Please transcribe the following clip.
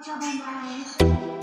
小拜拜